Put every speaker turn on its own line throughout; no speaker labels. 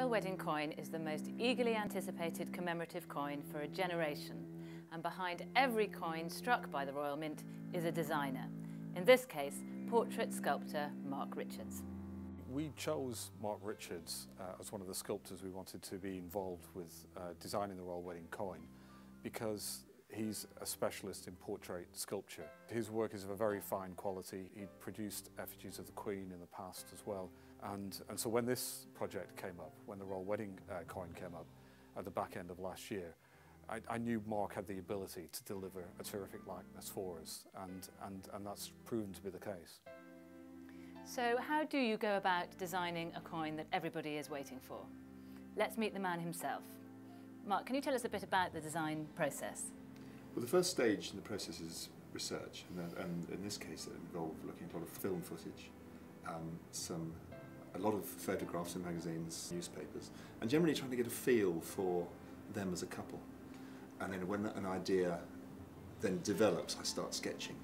Royal Wedding Coin is the most eagerly anticipated commemorative coin for a generation, and behind every coin struck by the Royal Mint is a designer, in this case, portrait sculptor Mark Richards.
We chose Mark Richards uh, as one of the sculptors we wanted to be involved with uh, designing the Royal Wedding Coin because He's a specialist in portrait sculpture. His work is of a very fine quality. He produced effigies of the Queen in the past as well. And, and so when this project came up, when the Royal Wedding uh, coin came up at the back end of last year, I, I knew Mark had the ability to deliver a terrific likeness for us, and, and, and that's proven to be the case.
So how do you go about designing a coin that everybody is waiting for? Let's meet the man himself. Mark, can you tell us a bit about the design process?
Well, the first stage in the process is research, and, then, and in this case, it involved looking at a lot of film footage, um, some, a lot of photographs in magazines, newspapers, and generally trying to get a feel for them as a couple. And then when an idea then develops, I start sketching.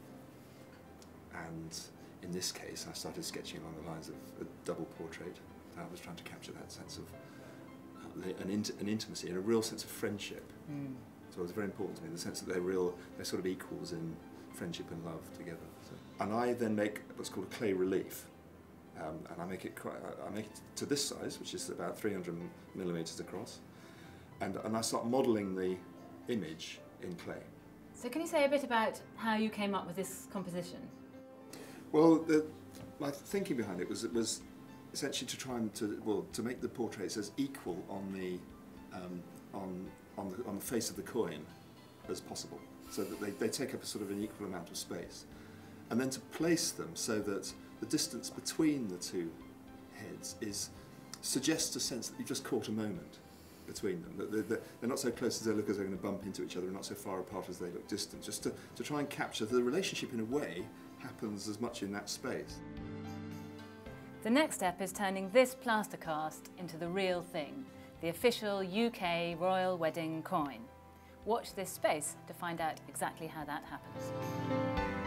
And in this case, I started sketching along the lines of a double portrait. I was trying to capture that sense of uh, an, int an intimacy and a real sense of friendship. Mm. So it's very important to me, in the sense that they're real, they're sort of equals in friendship and love together. So. And I then make what's called a clay relief. Um, and I make it quite, I make it to this size, which is about 300 millimeters across. And, and I start modelling the image in clay.
So can you say a bit about how you came up with this composition?
Well, the, my thinking behind it was it was essentially to try and to well to make the portraits as equal on the um, on on the, on the face of the coin as possible, so that they, they take up a sort of an equal amount of space. And then to place them so that the distance between the two heads is suggests a sense that you've just caught a moment between them. That they're, they're not so close as they look as they're going to bump into each other, and not so far apart as they look distant. Just to, to try and capture the relationship in a way happens as much in that space.
The next step is turning this plaster cast into the real thing the official UK royal wedding coin. Watch this space to find out exactly how that happens.